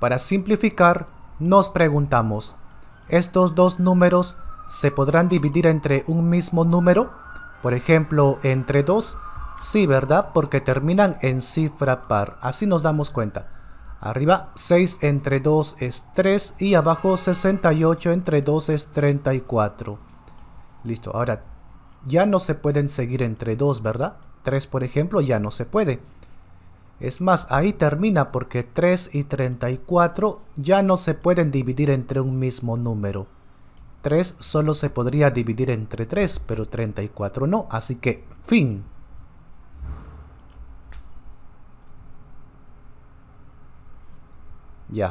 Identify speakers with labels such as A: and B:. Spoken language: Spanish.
A: Para simplificar, nos preguntamos, ¿estos dos números se podrán dividir entre un mismo número? Por ejemplo, entre 2. Sí, ¿verdad? Porque terminan en cifra par. Así nos damos cuenta. Arriba 6 entre 2 es 3 y abajo 68 entre 2 es 34. Listo, ahora ya no se pueden seguir entre 2, ¿verdad? 3 por ejemplo ya no se puede. Es más, ahí termina porque 3 y 34 ya no se pueden dividir entre un mismo número. 3 solo se podría dividir entre 3, pero 34 no, así que fin. Ya.